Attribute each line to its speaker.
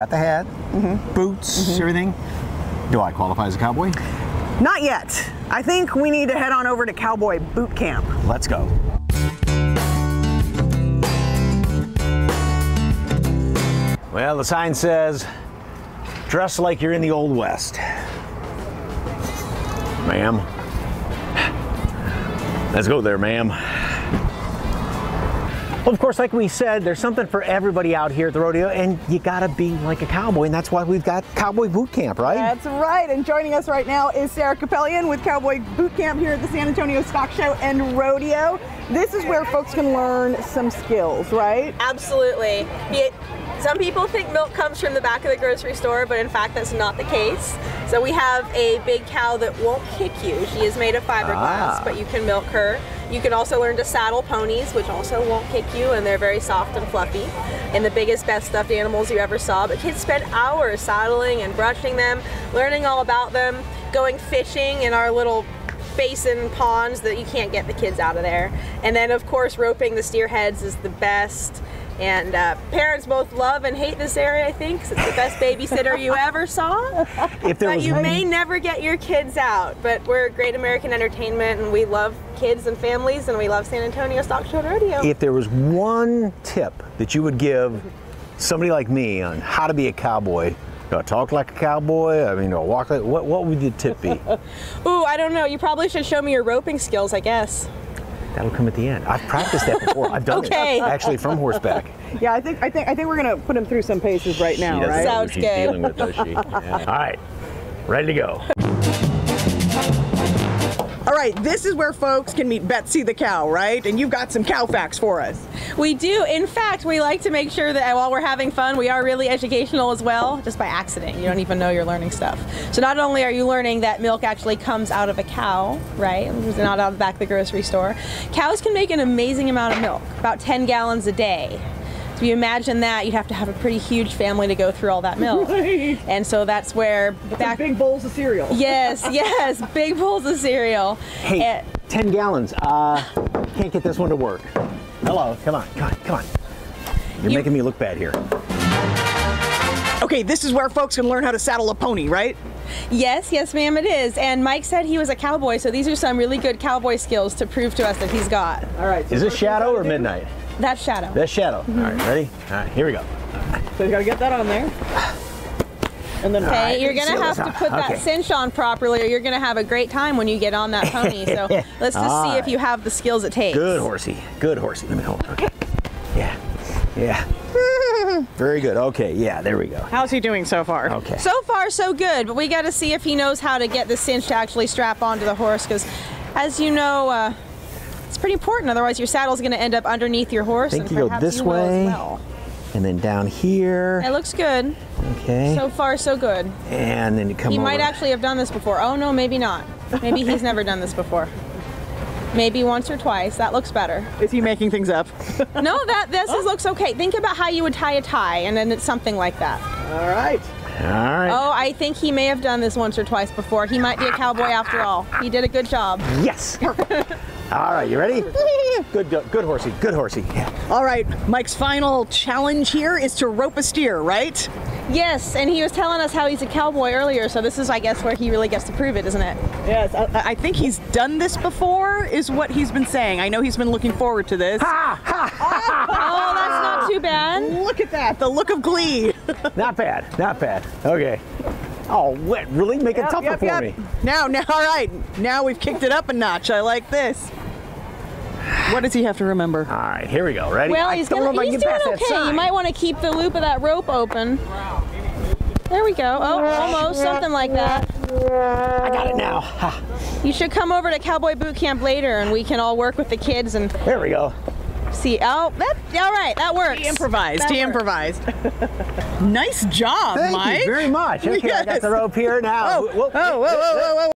Speaker 1: Got the hat, mm-hmm. boots, mm-hmm. everything. Do I qualify as a cowboy?
Speaker 2: Not yet. I think we need to head on over to Cowboy Boot Camp.
Speaker 1: Let's go. Well, the sign says, dress like you're in the Old West. Ma'am. Let's go there, ma'am. Well, of course, like we said, there's something for everybody out here at the rodeo, and you gotta be like a cowboy, and that's why we've got Cowboy Boot Camp, right?
Speaker 2: That's right. And joining us right now is Sarah Capellian with Cowboy Boot Camp here at the San Antonio Stock Show and Rodeo. This is where folks can learn some skills, right?
Speaker 3: Absolutely. It, some people think milk comes from the back of the grocery store, but in fact that's not the case. So we have a big cow that won't kick you. She is made of fiberglass,
Speaker 1: Ah.
Speaker 3: but you can milk her. You can also learn to saddle ponies, which also won't kick you, and they're very soft and fluffy. And the biggest, best stuffed animals you ever saw. But kids spend hours saddling and brushing them, learning all about them, going fishing in our little basin ponds that you can't get the kids out of there. And then, of course, roping the steer heads is the best. And uh, parents both love and hate this area, I think, it's the best babysitter you ever saw.
Speaker 1: If there
Speaker 3: But
Speaker 1: was
Speaker 3: you
Speaker 1: one-
Speaker 3: may never get your kids out. But we're great American entertainment, and we love kids and families, and we love San Antonio Stock Show Rodeo.
Speaker 1: if there was one tip that you would give somebody like me on how to be a cowboy, do I talk like a cowboy? I mean, do I walk like what? What would the tip be?
Speaker 3: Ooh, I don't know. You probably should show me your roping skills, I guess.
Speaker 1: That'll come at the end. I've practiced that before. I've done
Speaker 3: Okay.
Speaker 1: it actually from horseback.
Speaker 2: Yeah, I think I think I think we're gonna put him through some paces right now,
Speaker 1: she doesn't
Speaker 2: right?
Speaker 3: Sounds
Speaker 1: she's
Speaker 3: good.
Speaker 1: dealing with, she? Yeah. All right, ready to go.
Speaker 2: All right, this is where folks can meet Betsy the cow, right? And you've got some cow facts for us.
Speaker 3: We do. In fact, we like to make sure that uh, while we're having fun, we are really educational as well, just by accident. You don't even know you're learning stuff. So not only are you learning that milk actually comes out of a cow, right? It's not out of the back of the grocery store. Cows can make an amazing amount of milk, about 10 gallons a day. So you imagine that, you'd have to have a pretty huge family to go through all that milk.
Speaker 2: Right.
Speaker 3: And so that's where back
Speaker 2: Big bowls of cereal.
Speaker 3: Yes, yes, big bowls of cereal.
Speaker 1: Hey,
Speaker 3: Eh,
Speaker 1: 10 gallons. Uh, can't get this one to work. Hello, come on, come on, come on. You're
Speaker 3: You-
Speaker 1: making me look bad here.
Speaker 2: Okay, this is where folks can learn how to saddle a pony, right?
Speaker 3: Yes, yes, ma'am, it is. And Mike said he was a cowboy, so these are some really good cowboy skills to prove to us that he's got.
Speaker 2: All right.
Speaker 1: Is this shadow or midnight?
Speaker 3: That's Shadow.
Speaker 1: That's shadow.
Speaker 3: Mm-hmm.
Speaker 1: All right, ready? All right, here we go.
Speaker 2: So you gotta get that on there. And then
Speaker 3: Okay,
Speaker 1: right,
Speaker 3: you're gonna have to put
Speaker 1: on.
Speaker 3: that cinch on properly, or you're gonna have a great time when you get on that pony. So let's just
Speaker 1: All
Speaker 3: see if you have the skills it takes.
Speaker 1: Good horsey. Good horsey. Let me hold. Okay. Yeah. Yeah. Very good. Okay. Yeah. There we go.
Speaker 2: how's he doing so far?
Speaker 1: Okay.
Speaker 3: So far, so good, but we got to see if he knows how to get the cinch to actually strap onto the horse, because as you know, uh, it's pretty important. Otherwise, your saddle's going to end up underneath your horse,
Speaker 1: think
Speaker 3: and
Speaker 1: you go
Speaker 3: perhaps
Speaker 1: this
Speaker 3: you will as
Speaker 1: way.
Speaker 3: well.
Speaker 1: And then down here.
Speaker 3: It looks good.
Speaker 1: Okay.
Speaker 3: So far, so good.
Speaker 1: and then you come
Speaker 3: He
Speaker 1: over.
Speaker 3: might actually have done this before. Oh no, maybe not. Maybe he's never done this before. Maybe once or twice. That looks better.
Speaker 2: Is he making things up?
Speaker 3: No, that this is, looks okay. Think about how you would tie a tie, and then it's something like that.
Speaker 2: All right.
Speaker 1: All right.
Speaker 3: Oh, I think he may have done this once or twice before. He might be a cowboy after all. He did a good job.
Speaker 1: Yes. All right. You ready? Good. Good, good horsey. Good horsey. Yeah.
Speaker 2: All right. Mike's final challenge here is to rope a steer, right?
Speaker 3: Yes, and he was telling us how he's a cowboy earlier, so this is, I guess, where he really gets to prove it, isn't it?
Speaker 2: Yes. I, I think he's done this before, is what he's been saying. I know he's been looking forward to this. Ha ha!
Speaker 3: Oh, oh, that's not too bad.
Speaker 2: Look at that. The look of glee.
Speaker 1: Not bad. Not bad. Okay. Oh, what? Really? Make it tougher
Speaker 2: yep,
Speaker 1: for
Speaker 2: yep.
Speaker 1: me.
Speaker 2: Now, now, all right. Now we've kicked it up a notch. I like this. What does he have to remember?
Speaker 1: All right. Here we go. Ready?
Speaker 3: Well, he's gonna,
Speaker 1: if I
Speaker 3: he's doing
Speaker 1: get past that
Speaker 3: okay. You might want to keep the loop of that rope open. There we go. Oh, almost something like that.
Speaker 1: I got it now. Ha.
Speaker 3: You should come over to Cowboy Boot Camp later, and we can all work with the kids and
Speaker 1: There we go.
Speaker 3: see. Oh, that all right. That works.
Speaker 2: He improvised.
Speaker 3: That
Speaker 2: he
Speaker 3: works.
Speaker 2: improvised. nice job,
Speaker 1: Thank
Speaker 2: Mike.
Speaker 1: Thank you very much. Okay, I got the rope here now.
Speaker 2: Oh,
Speaker 1: Whoa,
Speaker 2: oh, whoa, whoa, whoa, whoa.